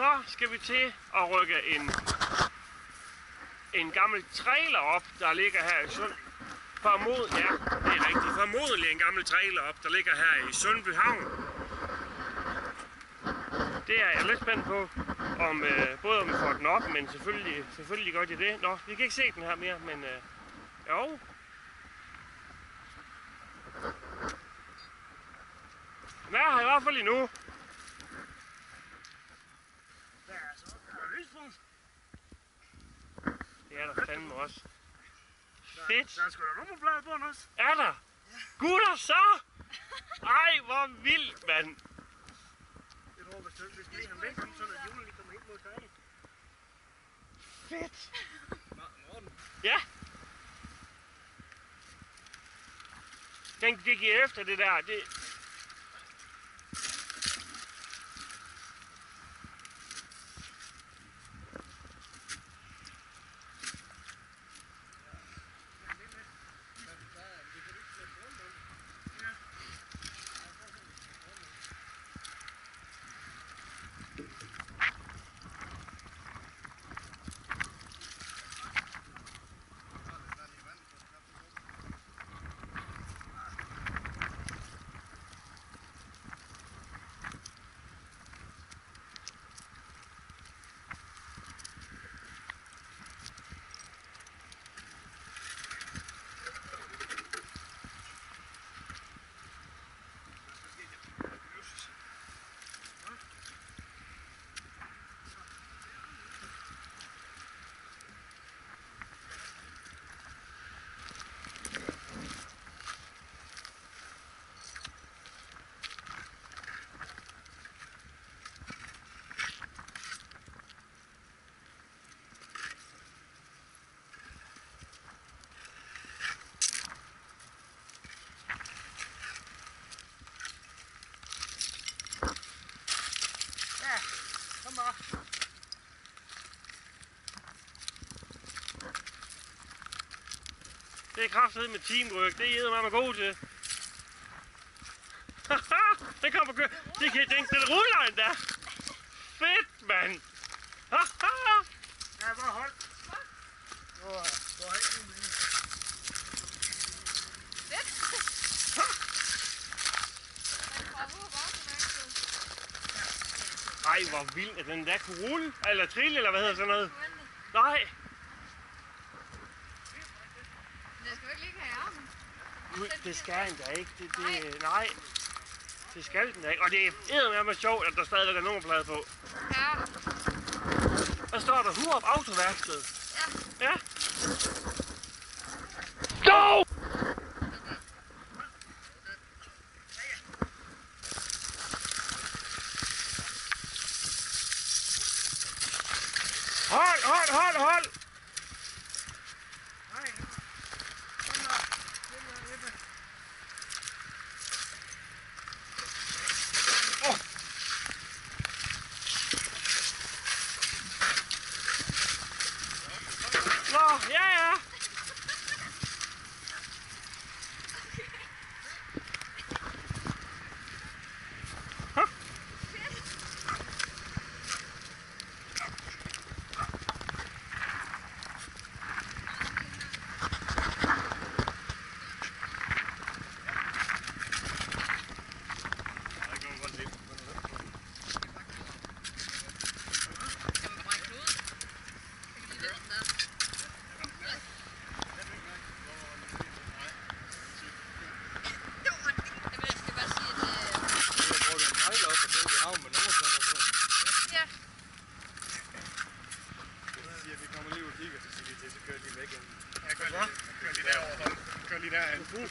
så skal vi til at rykke en, en gammel trailer op, der ligger her i Sund. Formod, ja, det er rigtigt. Formodentlig en gammel trailer op, der ligger her i Sundby Havn. Det er jeg lidt spændt på, om, øh, både om vi får den op, men selvfølgelig, selvfølgelig gør i det. Nå, vi kan ikke se den her mere, men øh, jo. Den er her i hvert fald endnu. Der er så der er lys på. Det er der fandme også. Der, Fedt. Der er sgu da nummerplade på også. Er der? Gutter så! Ej, hvor vildt, mand. Jeg tror, hvis, vi dem, så når julen lige kommer ind mod dig. Fedt. Ja. Den, det giver efter det der. Det, det er kraftigt med teamwork. Det er man er god til. den kommer køre. Det kan den, den ruller endda. Fedt, mand. Ja, bare hold. Ikke nogen mening. Ej, hvor vildt, at den der kunne rulle. Eller trille, eller hvad hedder sådan noget. Nej. Det skal jo ikke ligge her i armen. Gud, det skal den da ikke. Det, det, nej. Det skal den da ikke. Og det er med sjovt, at der stadigvæk er nummerplade på. Ja, Hvad står der? Hurup Autoværksted. Ja. Ja. Go! Hold, hold, hold, hold! Nej. Kom da. Lidt mere, lidt mere. Nå, ja, ja. Ja. Ja, kør lige,